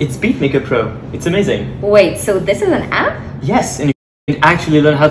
It's Beatmaker Pro. It's amazing. Wait, so this is an app? Yes, and you can actually learn how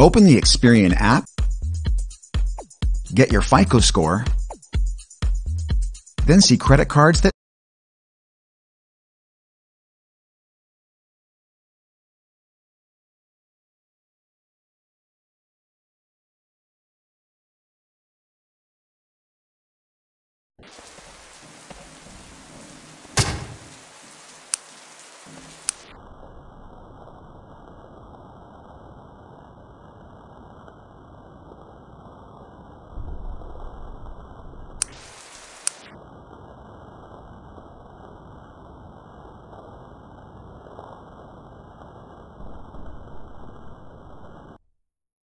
Open the Experian app, get your FICO score, then see credit cards that